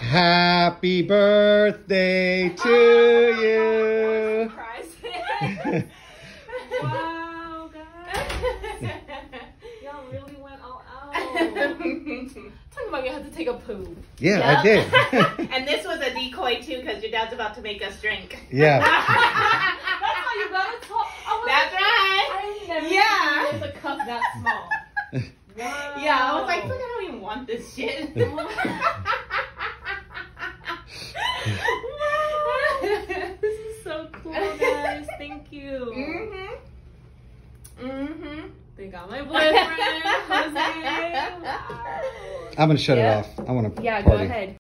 Happy birthday to you. Wow, guys. Y'all really went all out. Talking about you had to take a poo. Yeah, Yep. I did. and this was a decoy too, because your dad's about to make us drink. yeah. That's how you gotta talk. I That's like, right. I never Yeah. seen there's a cup that small. Wow. Yeah, I was like, I don't even want this shit. this is so cool, guys. Thank you. mhm. Mhm. They got my boyfriend, Jose. Wow. I'm gonna shut Yeah. it off. I want to Yeah, go ahead.